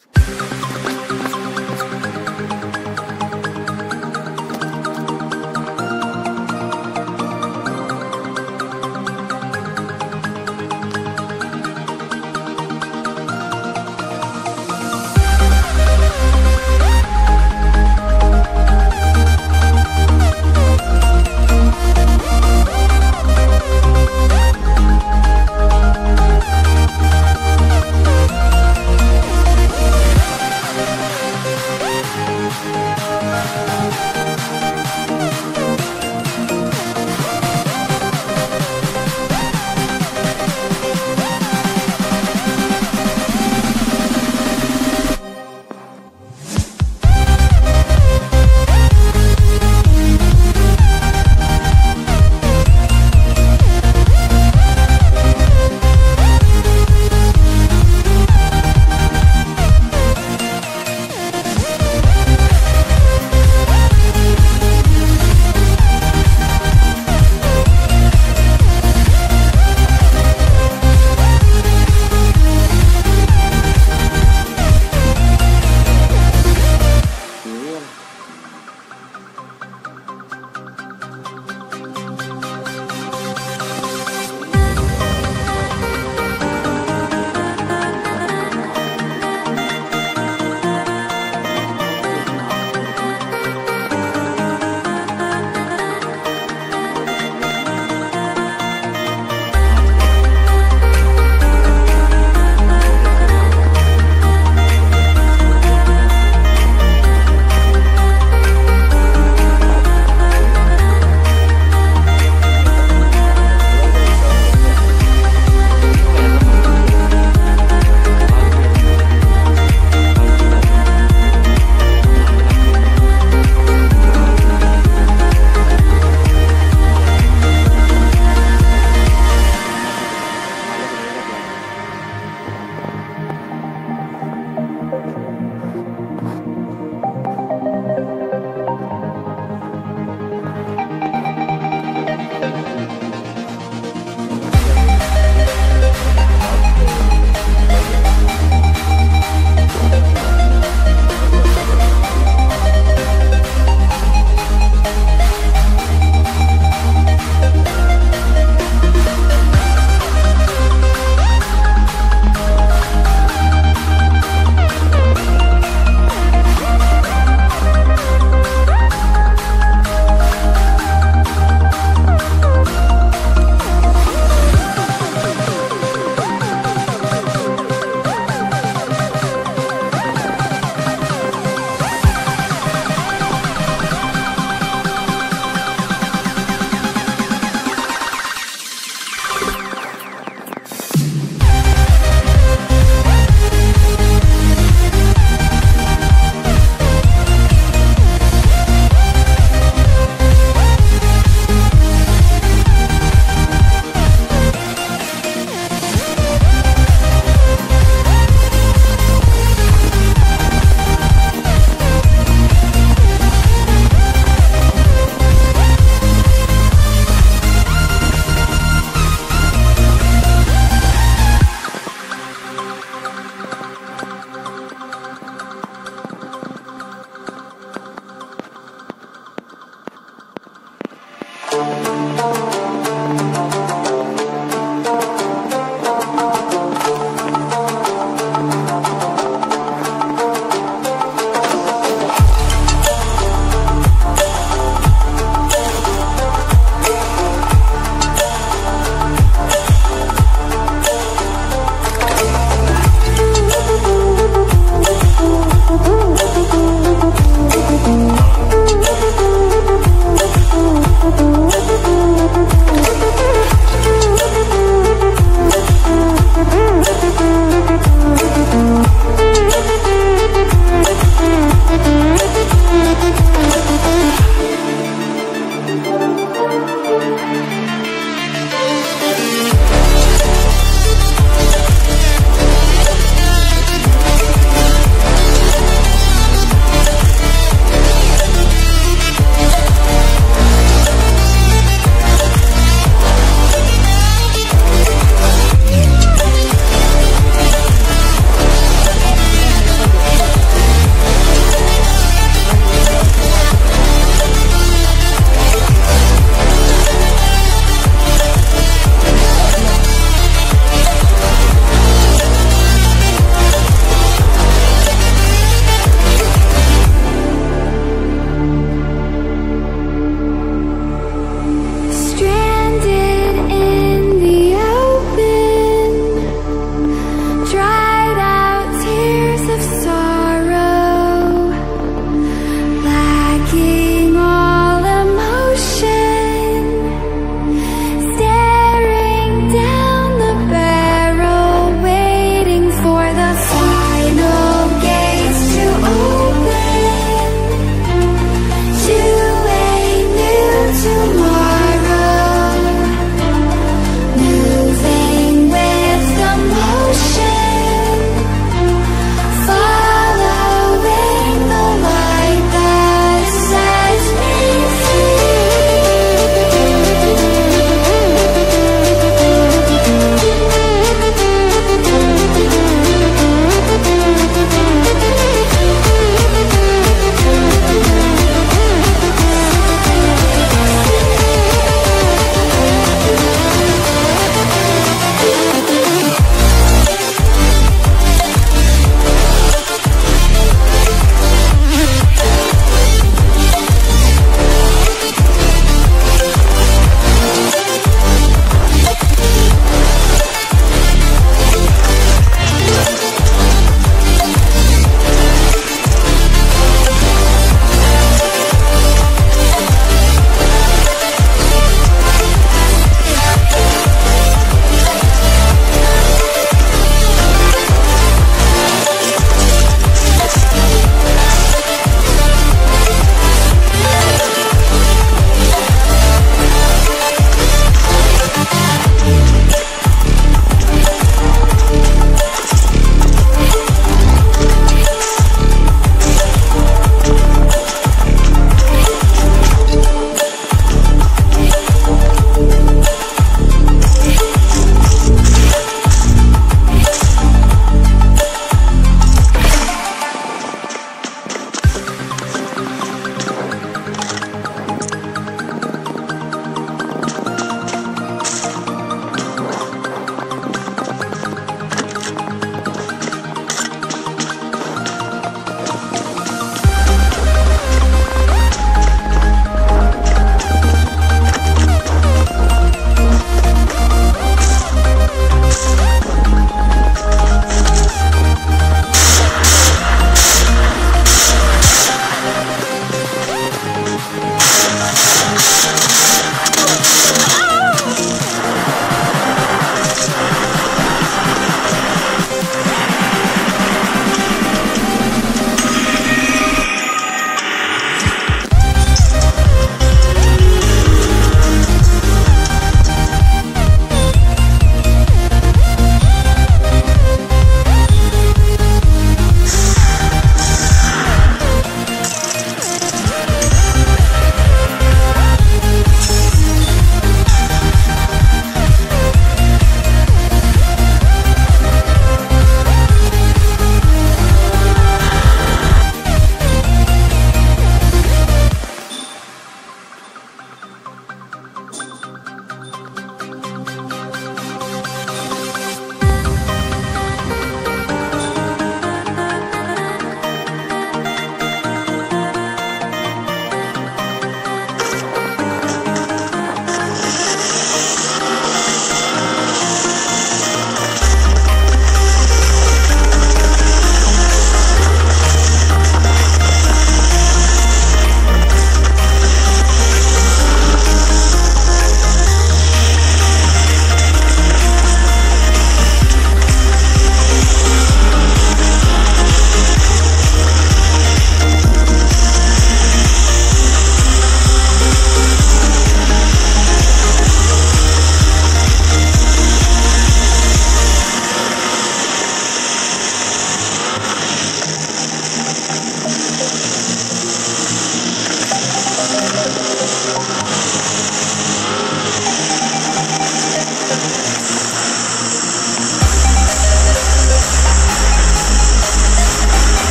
you